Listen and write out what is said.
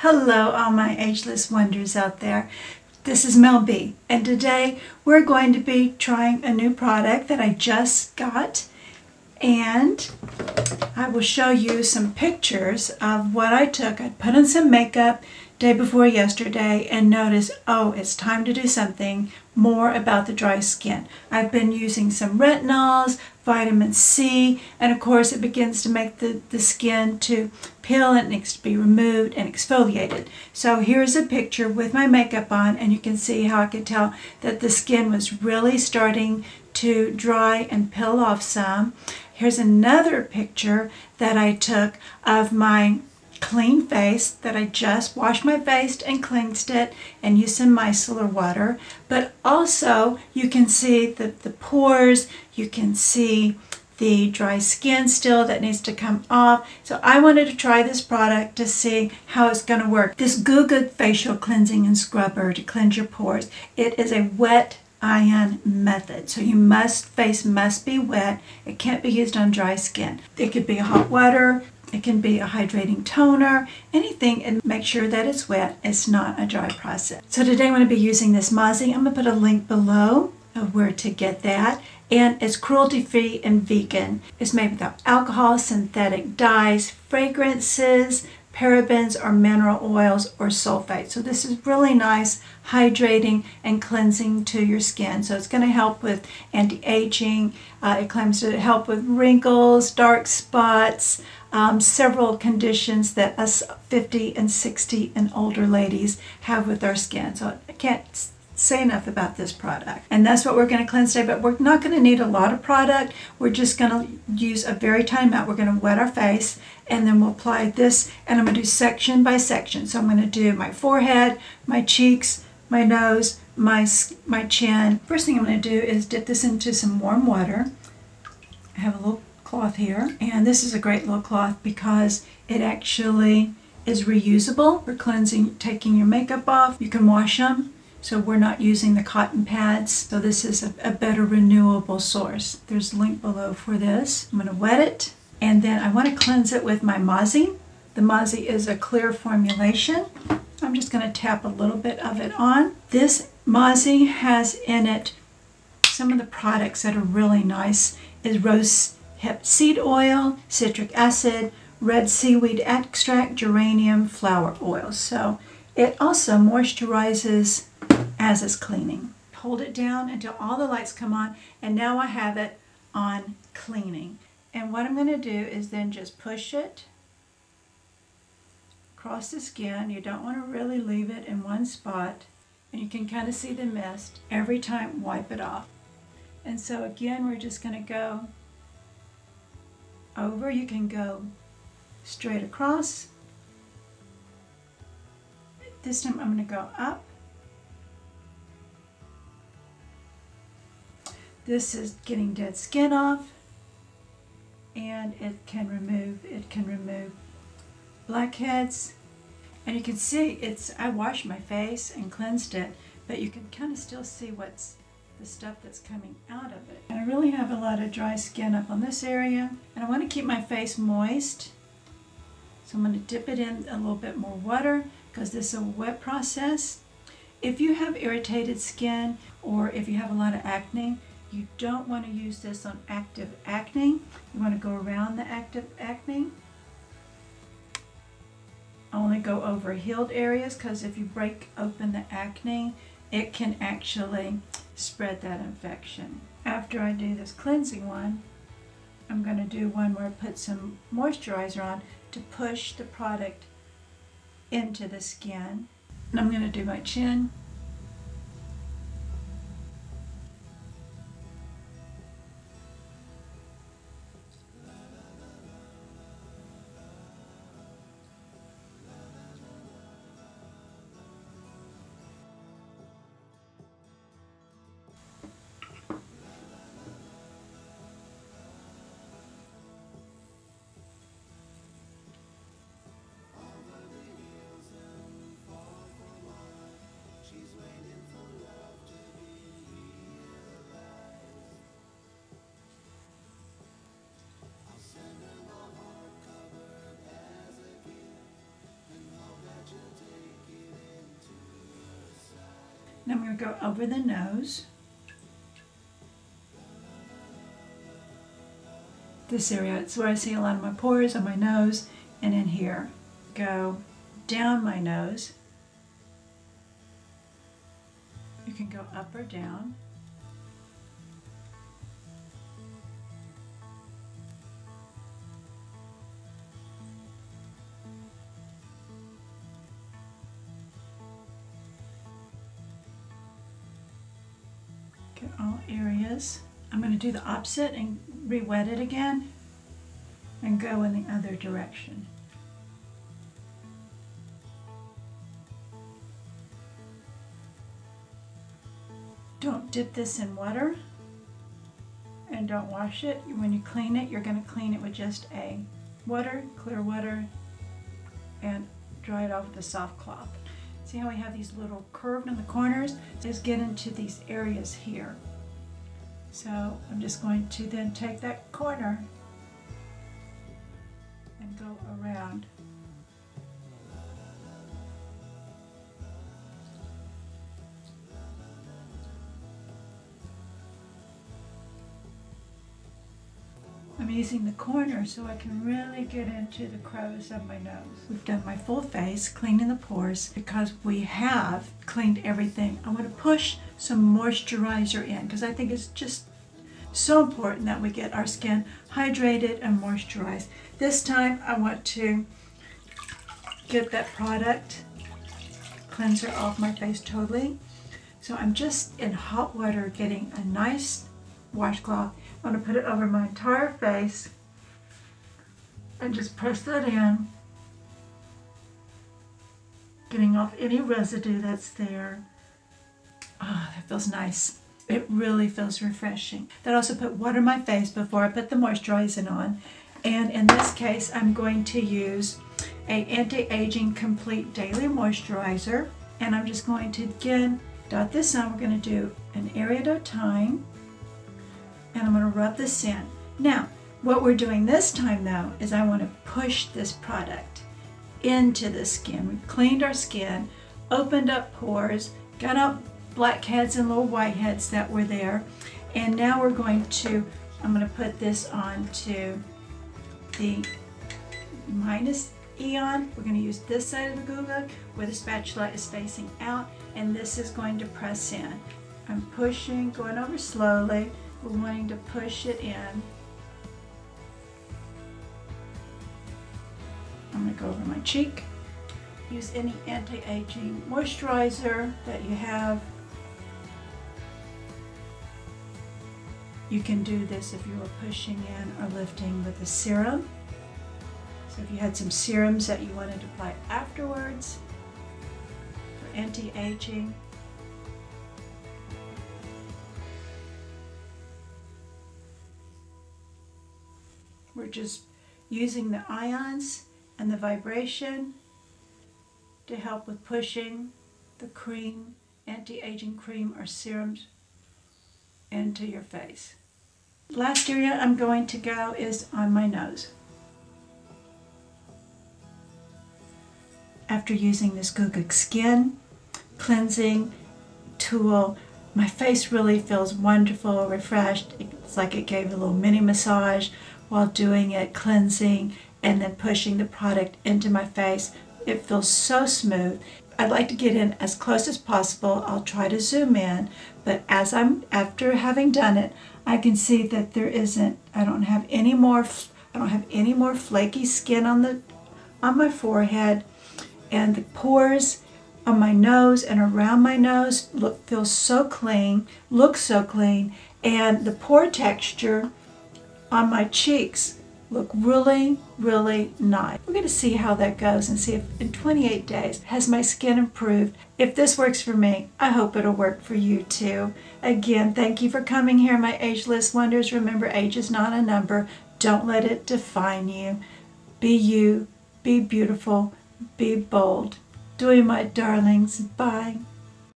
Hello, all my ageless wonders out there. This is Mel B, and today we're going to be trying a new product that I just got, and I will show you some pictures of what I took. I put on some makeup day before yesterday and notice, oh, it's time to do something more about the dry skin. I've been using some retinols, vitamin C, and of course it begins to make the, the skin to peel and it needs to be removed and exfoliated. So here's a picture with my makeup on and you can see how I could tell that the skin was really starting to dry and peel off some. Here's another picture that I took of my clean face that I just washed my face and cleansed it and used some micellar water. But also you can see the, the pores, you can see the dry skin still that needs to come off. So I wanted to try this product to see how it's going to work. This Gugug Facial Cleansing and Scrubber to cleanse your pores. It is a wet ion method. So you must, face must be wet. It can't be used on dry skin. It could be hot water, it can be a hydrating toner, anything, and make sure that it's wet. It's not a dry process. So today I'm going to be using this Mazi. I'm going to put a link below of where to get that. And it's cruelty-free and vegan. It's made without alcohol, synthetic dyes, fragrances, parabens or mineral oils or sulfate. So this is really nice, hydrating and cleansing to your skin. So it's going to help with anti-aging. Uh, it claims to help with wrinkles, dark spots, um, several conditions that us 50 and 60 and older ladies have with our skin. So I can't say enough about this product. And that's what we're going to cleanse today, but we're not going to need a lot of product. We're just going to use a very tiny amount. We're going to wet our face and then we'll apply this and I'm going to do section by section. So I'm going to do my forehead, my cheeks, my nose, my, my chin. First thing I'm going to do is dip this into some warm water. I have a little cloth here and this is a great little cloth because it actually is reusable for cleansing, taking your makeup off. You can wash them so we're not using the cotton pads. So this is a, a better renewable source. There's a link below for this. I'm going to wet it and then I want to cleanse it with my Mazi. The Mazi is a clear formulation. I'm just going to tap a little bit of it on. This Mazi has in it some of the products that are really nice is rose hip seed oil, citric acid, red seaweed extract, geranium flower oil. So it also moisturizes as it's cleaning. Hold it down until all the lights come on and now I have it on cleaning. And what I'm going to do is then just push it across the skin. You don't want to really leave it in one spot. And you can kind of see the mist. Every time, wipe it off. And so again, we're just going to go over. You can go straight across. This time I'm going to go up. This is getting dead skin off and it can remove it can remove blackheads. And you can see it's I washed my face and cleansed it but you can kind of still see what's the stuff that's coming out of it. And I really have a lot of dry skin up on this area and I want to keep my face moist. So I'm going to dip it in a little bit more water because this is a wet process if you have irritated skin or if you have a lot of acne you don't want to use this on active acne. You want to go around the active acne. Only go over healed areas because if you break open the acne, it can actually spread that infection. After I do this cleansing one, I'm going to do one where I put some moisturizer on to push the product into the skin. And I'm going to do my chin Now I'm going to go over the nose. This area, it's where I see a lot of my pores on my nose and in here. Go down my nose. You can go up or down. Get all areas. I'm going to do the opposite and re-wet it again and go in the other direction. Don't dip this in water and don't wash it. When you clean it, you're going to clean it with just a water, clear water, and dry it off with a soft cloth. See how we have these little curved in the corners? Just get into these areas here. So I'm just going to then take that corner and go around. Using the corner so I can really get into the crevice of my nose. We've done my full face, cleaning the pores. Because we have cleaned everything, I want to push some moisturizer in because I think it's just so important that we get our skin hydrated and moisturized. This time I want to get that product cleanser off my face totally. So I'm just in hot water getting a nice washcloth I'm going to put it over my entire face and just press that in, getting off any residue that's there. Oh, that feels nice. It really feels refreshing. Then I also put water on my face before I put the moisturizing on. And in this case, I'm going to use a anti-aging complete daily moisturizer. And I'm just going to again dot this on. We're going to do an area at a time and I'm going to rub this in. Now, what we're doing this time though is I want to push this product into the skin. We've cleaned our skin, opened up pores, got out blackheads and little whiteheads that were there, and now we're going to, I'm going to put this onto the minus ion. We're going to use this side of the Gugug where the spatula is facing out, and this is going to press in. I'm pushing, going over slowly. We're wanting to push it in. I'm going to go over my cheek. Use any anti-aging moisturizer that you have. You can do this if you were pushing in or lifting with a serum. So if you had some serums that you wanted to apply afterwards for anti-aging, We're just using the ions and the vibration to help with pushing the cream, anti-aging cream or serums into your face. Last area I'm going to go is on my nose. After using this Gugug Skin cleansing tool, my face really feels wonderful, refreshed. It's like it gave a little mini massage while doing it, cleansing, and then pushing the product into my face. It feels so smooth. I'd like to get in as close as possible. I'll try to zoom in, but as I'm after having done it, I can see that there isn't. I don't have any more. I don't have any more flaky skin on the on my forehead, and the pores on my nose and around my nose look feels so clean. Looks so clean, and the pore texture on my cheeks look really, really nice. We're to see how that goes and see if in 28 days has my skin improved. If this works for me, I hope it'll work for you too. Again, thank you for coming here, my ageless wonders. Remember, age is not a number. Don't let it define you. Be you, be beautiful, be bold. Doing my darlings. Bye.